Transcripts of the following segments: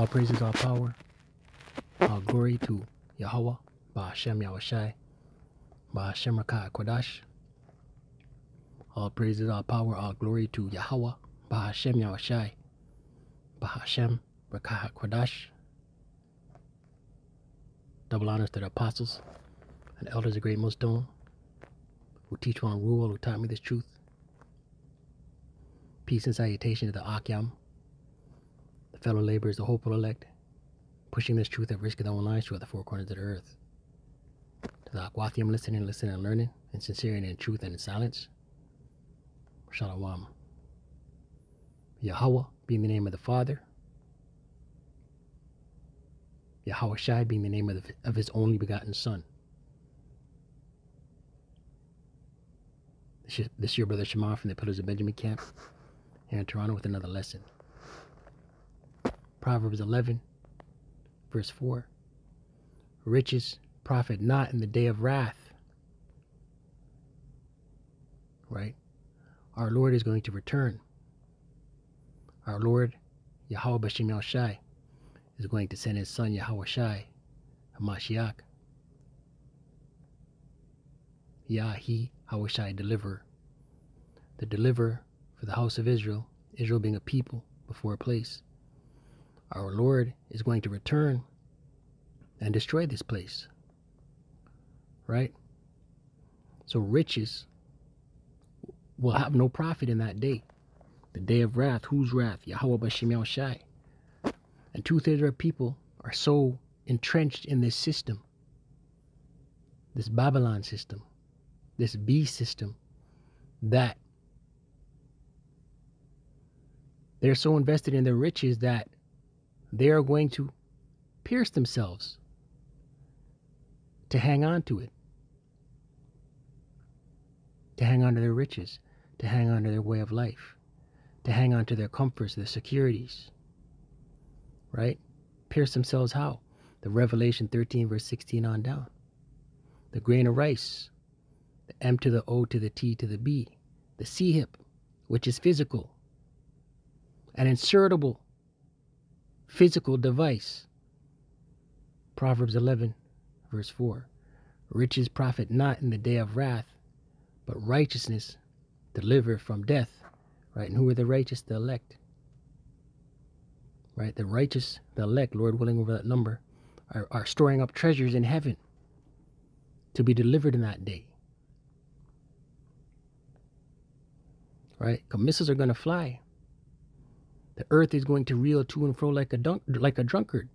All praises, all power, all glory to Yahawah, Ba'ashem Yahawashi, Ba'ashem Rakah Kodash. All praises, all power, all glory to Yahawah, Ba'ashem Yahawashi, Ba'ashem Rakah Kodash. Double honors to the apostles and elders of Great Millstone who teach one rule, who taught me this truth. Peace and salutation to the Akyam, fellow laborers, the hopeful elect, pushing this truth at risk of their own lives throughout the four corners of the earth. To the Akwathium listening, listening, and learning, in sincerity and truth and in silence. Shalom. Yahawah being the name of the Father. Yahawashi being the name of, the, of his only begotten Son. This is your Brother Shema from the Pillars of Benjamin camp here in Toronto with another lesson. Proverbs 11, verse 4. Riches profit not in the day of wrath. Right? Our Lord is going to return. Our Lord, Yahweh Bashim Shai, is going to send his son Yahawashi, Hamashiach. Yah, he, Hawashai, deliverer. The deliverer for the house of Israel, Israel being a people before a place. Our Lord is going to return and destroy this place. Right? So riches will have no profit in that day. The day of wrath, whose wrath? Yahweh Bashim Shai. And two-thirds of our people are so entrenched in this system, this Babylon system, this beast system, that they're so invested in their riches that they are going to pierce themselves to hang on to it, to hang on to their riches, to hang on to their way of life, to hang on to their comforts, their securities right? Pierce themselves how? The Revelation 13, verse 16 on down. The grain of rice, the M to the O to the T to the B, the C hip, which is physical, and insertable physical device. Proverbs 11, verse 4. Riches profit not in the day of wrath, but righteousness deliver from death. Right? And who are the righteous? The elect right? The righteous, the elect, Lord willing over that number, are, are storing up treasures in heaven to be delivered in that day. Right? Because missiles are going to fly. The earth is going to reel to and fro like a dunk, like a drunkard.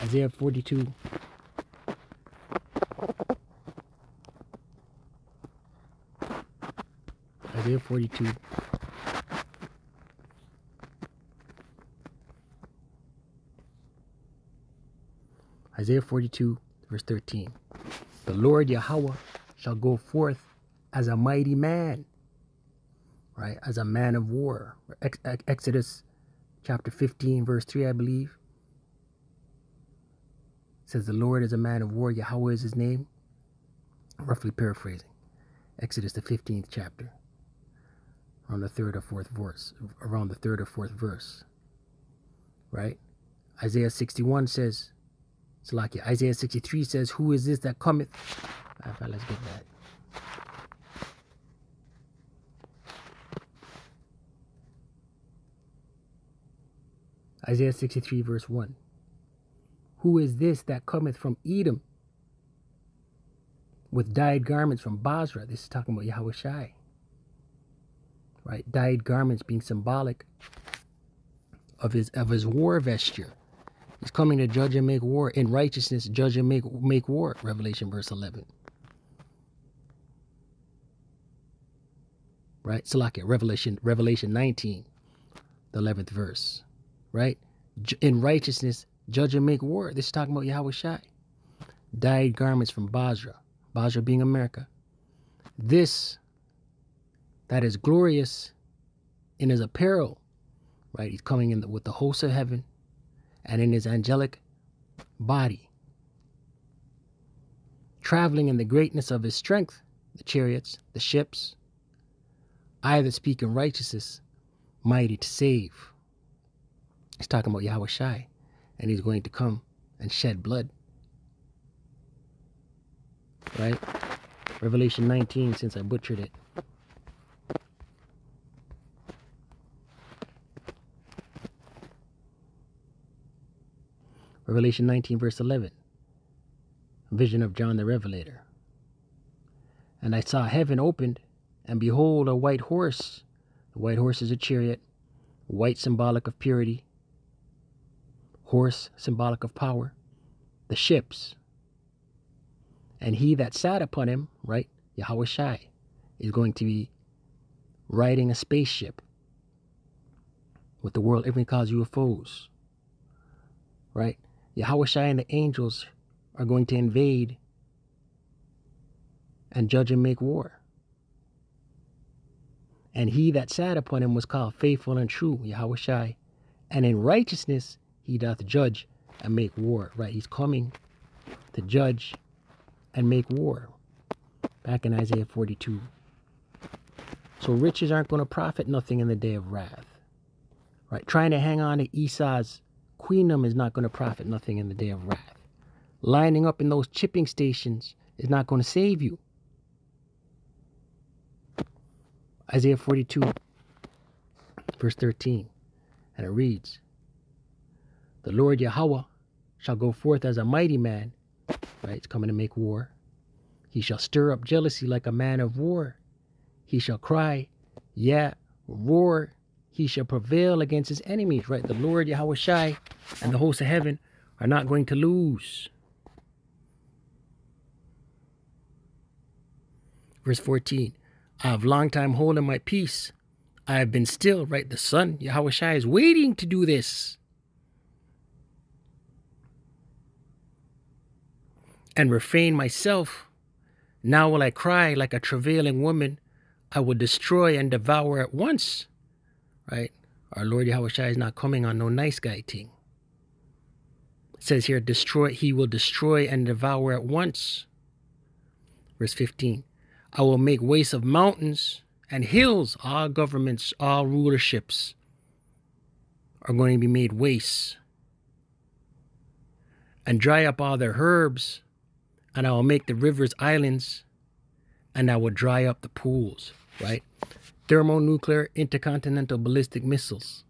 Isaiah 42 Isaiah 42. Isaiah 42, verse 13. The Lord Yahawah shall go forth as a mighty man, right? As a man of war. Ex Exodus chapter 15, verse 3, I believe. Says, The Lord is a man of war, Yahawah is his name. Roughly paraphrasing. Exodus, the 15th chapter around the third or fourth verse, around the third or fourth verse, right? Isaiah 61 says, Salakia, Isaiah 63 says, Who is this that cometh? Ah, right, let's get that. Isaiah 63 verse 1. Who is this that cometh from Edom with dyed garments from Bozrah? This is talking about Yahawashi right? Dyed garments being symbolic of his of his war vesture. He's coming to judge and make war in righteousness, judge and make make war. Revelation verse eleven. Right? Salakia, Revelation, Revelation 19, the 11th verse. Right? In righteousness, judge and make war. This is talking about Yahawashi. Dyed garments from Bozrah. Bozrah being America. This that is glorious in his apparel, right? He's coming in the, with the hosts of heaven and in his angelic body, traveling in the greatness of his strength, the chariots, the ships, I that speak in righteousness, mighty to save. He's talking about Yahawashi, and he's going to come and shed blood. Right? Revelation 19, since I butchered it. Revelation 19, verse 11. Vision of John the Revelator. And I saw heaven opened, and behold, a white horse. The white horse is a chariot, white symbolic of purity, horse symbolic of power, the ships. And he that sat upon him, right, Yahawashi, is going to be riding a spaceship with the world everything calls UFOs. Right? Yahawashi and the angels are going to invade and judge and make war. And he that sat upon him was called faithful and true, Yahawashi. And in righteousness he doth judge and make war. Right? He's coming to judge and make war. Back in Isaiah 42. So riches aren't going to profit nothing in the day of wrath. Right? Trying to hang on to Esau's queendom is not going to profit nothing in the day of wrath. Lining up in those chipping stations is not going to save you. Isaiah 42, verse 13. And it reads The Lord Yahawah shall go forth as a mighty man, right? It's coming to make war. He shall stir up jealousy like a man of war. He shall cry, yeah, roar. He shall prevail against his enemies, right? The Lord Yahawashi and the hosts of heaven are not going to lose. Verse 14 I have long time holding my peace. I have been still, right? The sun, Yahawashi, is waiting to do this. And refrain myself. Now will I cry like a travailing woman. I will destroy and devour at once. Right? Our Lord Yahawah is not coming on no nice guy thing. It says here, destroy, he will destroy and devour at once. Verse 15. I will make waste of mountains and hills. All governments, all rulerships are going to be made waste. And dry up all their herbs, and I will make the rivers islands, and I will dry up the pools, right? Thermonuclear intercontinental ballistic missiles.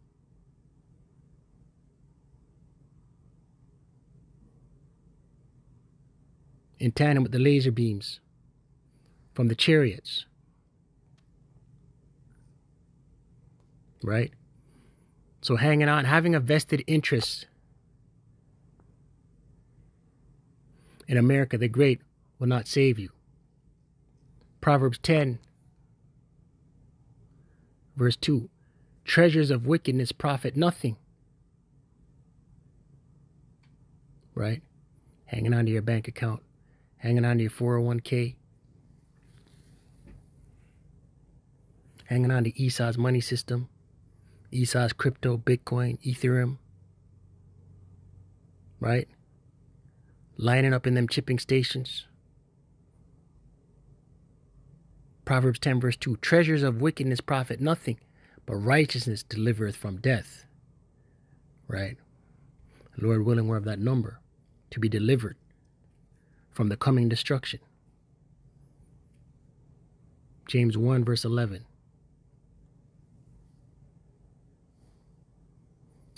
In tandem with the laser beams from the chariots. Right? So hanging on, having a vested interest in America the Great will not save you. Proverbs 10, verse 2 Treasures of wickedness profit nothing. Right? Hanging on to your bank account, hanging on to your 401k, hanging on to Esau's money system, Esau's crypto, Bitcoin, Ethereum, right? Lining up in them chipping stations. Proverbs 10, verse 2 Treasures of wickedness profit nothing, but righteousness delivereth from death. Right? Lord willing, we're of that number to be delivered from the coming destruction. James 1, verse 11.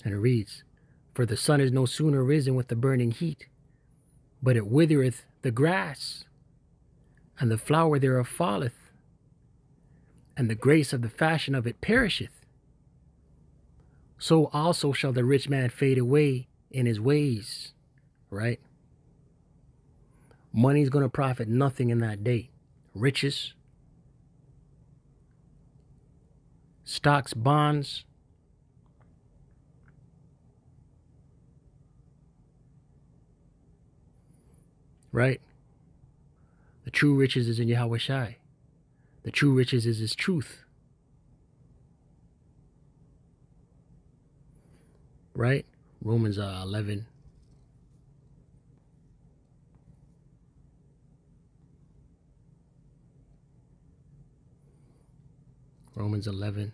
And it reads, For the sun is no sooner risen with the burning heat, but it withereth the grass, and the flower thereof falleth, and the grace of the fashion of it perisheth. So also shall the rich man fade away in his ways, right? Money's going to profit nothing in that day. Riches, stocks, bonds, right? The true riches is in Yahawashi. The true riches is his truth. Right? Romans uh, 11. Romans 11,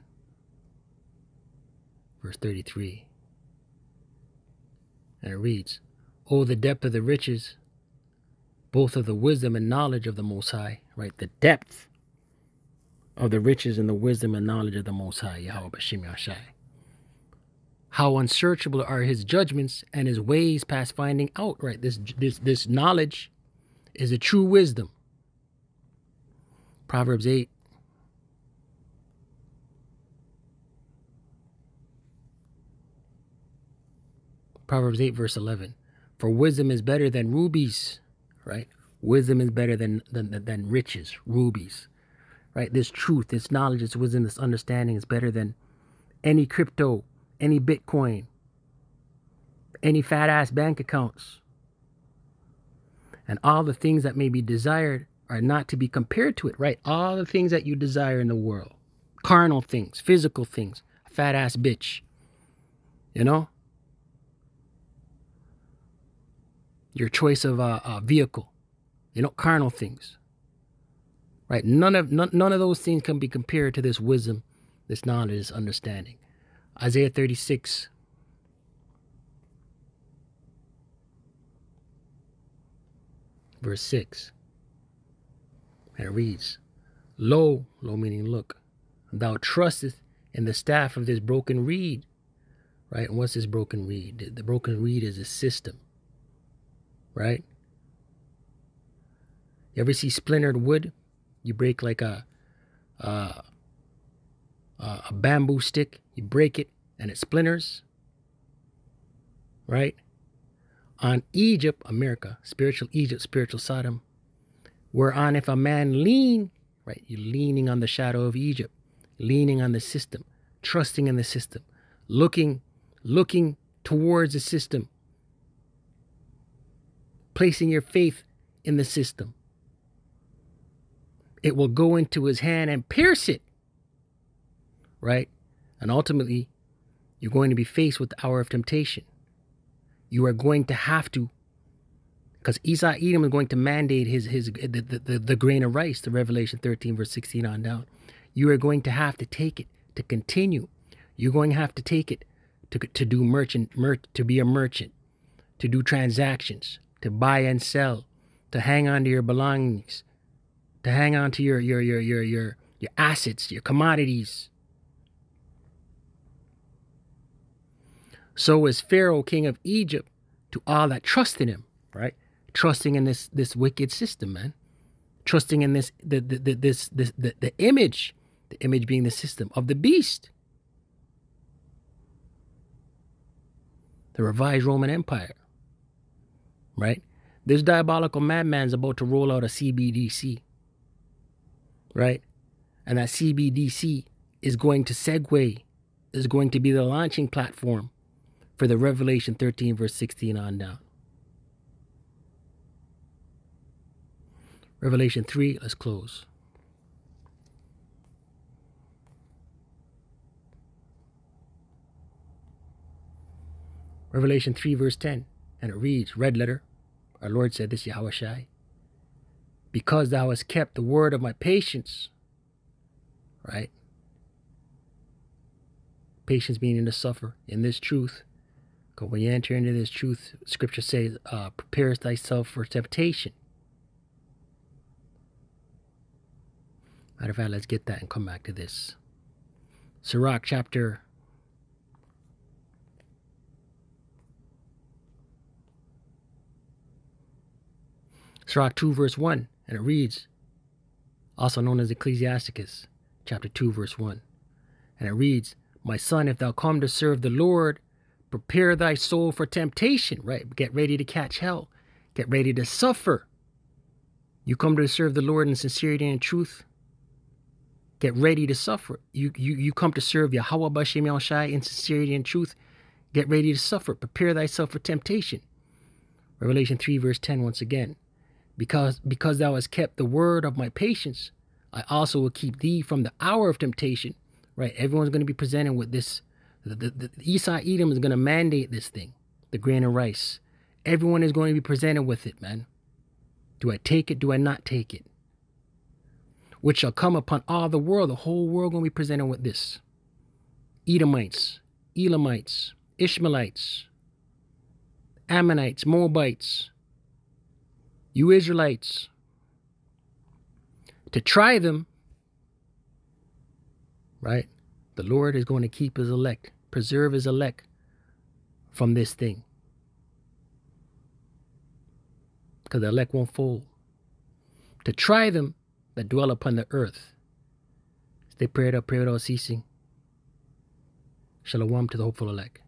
verse 33. And it reads, Oh, the depth of the riches, both of the wisdom and knowledge of the Most High, right? The depth of the riches and the wisdom and knowledge of the Most High, Yahweh Bashim. How unsearchable are his judgments and his ways past finding out, right? This, this, this knowledge is a true wisdom. Proverbs 8. Proverbs 8, verse 11. For wisdom is better than rubies, right? Wisdom is better than, than, than riches, rubies, right? This truth, this knowledge, this wisdom, this understanding is better than any crypto, any Bitcoin, any fat ass bank accounts. And all the things that may be desired are not to be compared to it, right? All the things that you desire in the world carnal things, physical things, fat ass bitch, you know? Your choice of a, a vehicle, you know, carnal things, right? None of none, none of those things can be compared to this wisdom, this knowledge, this understanding. Isaiah 36. Verse 6. And it reads, Lo, lo meaning look, thou trustest in the staff of this broken reed. Right? And what's this broken reed? The broken reed is a system. Right? You ever see splintered wood? You break like a, a, a bamboo stick, you break it and it splinters. Right? On Egypt, America, spiritual Egypt, spiritual Sodom, Whereon if a man lean, right, you're leaning on the shadow of Egypt, leaning on the system, trusting in the system, looking, looking towards the system, placing your faith in the system. It will go into his hand and pierce it. Right? And ultimately, you're going to be faced with the hour of temptation. You are going to have to because Esau Edom is going to mandate his his the, the, the, grain of rice, the Revelation 13, verse 16 on down. You are going to have to take it to continue. You're going to have to take it to, to do merchant, mer, to be a merchant, to do transactions, to buy and sell, to hang on to your belongings, to hang on to your your your your your, your assets, your commodities. So is Pharaoh, king of Egypt, to all that trust in him, right? trusting in this this wicked system, man. Trusting in this the, the, the this this the, the image, the image being the system of the beast. The revised Roman Empire. Right? This diabolical madman's about to roll out a CBDC. Right? And that CBDC is going to segue, is going to be the launching platform for the Revelation 13, verse 16 on down. Revelation 3, let's close. Revelation 3, verse 10, and it reads, red letter, our Lord said this, Yahawashi, because thou hast kept the word of my patience, right? Patience meaning to suffer in this truth. Because when you enter into this truth, scripture says, uh, preparest thyself for temptation. Matter of fact, let's get that and come back to this. Sirach chapter Sirach 2 verse 1, and it reads, also known as Ecclesiasticus, chapter 2 verse 1. And it reads, My son, if thou come to serve the Lord, prepare thy soul for temptation, right? Get ready to catch hell. Get ready to suffer. You come to serve the Lord in sincerity and truth, Get ready to suffer. You you you come to serve Yahweh Bashem Shai in sincerity and truth. Get ready to suffer. Prepare thyself for temptation. Revelation 3, verse 10 once again. Because because thou hast kept the word of my patience, I also will keep thee from the hour of temptation. Right? Everyone's going to be presented with this. The, the, the Esau Edom is going to mandate this thing, the grain of rice. Everyone is going to be presented with it, man. Do I take it? Do I not take it? which shall come upon all the world. The whole world gonna be presented with this. Edomites, Elamites, Ishmaelites, Ammonites, Moabites, you Israelites, to try them, right? The Lord is going to keep his elect, preserve his elect from this thing. Because the elect won't fold. To try them that dwell upon the earth. Stay prayed up, pray without ceasing. Shalom to the hopeful elect.